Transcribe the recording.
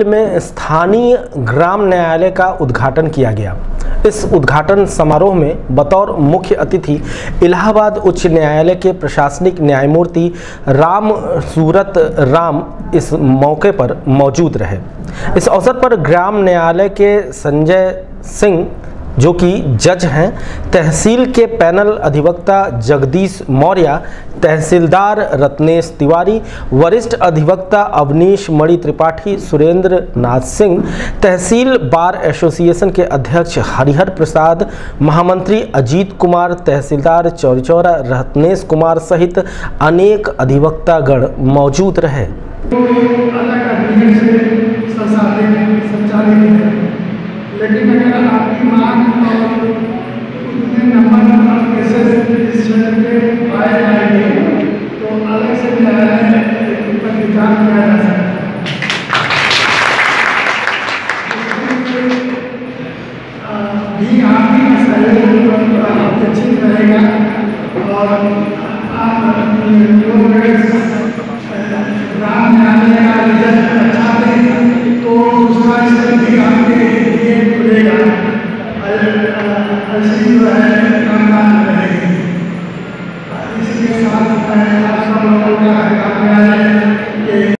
में स्थानीय ग्राम न्यायालय का उद्घाटन किया गया। इस उद्घाटन समारोह में बतौर मुख्य अतिथि इलाहाबाद उच्च न्यायालय के प्रशासनिक न्यायमूर्ति राम सूरत राम इस मौके पर मौजूद रहे। इस अवसर पर ग्राम न्यायालय के संजय सिंह जो कि जज हैं, तहसील के पैनल अधिवक्ता जगदीश मौर्य, तहसीलदार रत्नेश तिवारी, वरिष्ठ अधिवक्ता अवनीश मणि त्रिपाठी, सुरेंद्र नाथ सिंह, तहसील बार एसोसिएशन के अध्यक्ष हरिहर प्रसाद, महामंत्री अजीत कुमार, तहसीलदार चौरीचौरा रत्नेश कुमार सहित अनेक अधिवक्तागण मौजूद रहे अलग अधिनियम से संसाधित संचालित है लेकिन अगर आपकी मांग और नंबर और केसेस इस क्षेत्र के पाए जाएँगे तो अलग से न्यायालय पर विचार किया जा सकता भी आपकी सहयोग अपेक्षित रहेगा और आप ऐसी जो है कामकाज रहेगी इसके